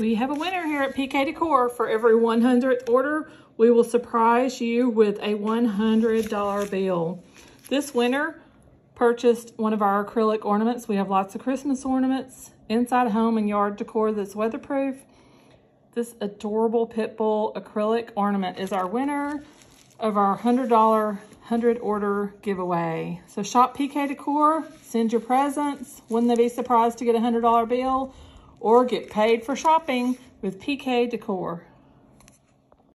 We have a winner here at PK Decor. For every 100th order, we will surprise you with a $100 bill. This winner purchased one of our acrylic ornaments. We have lots of Christmas ornaments, inside home and yard decor that's weatherproof. This adorable pit bull acrylic ornament is our winner of our $100 100 order giveaway. So shop PK Decor, send your presents. Wouldn't they be surprised to get a $100 bill? Or get paid for shopping with PK Decor.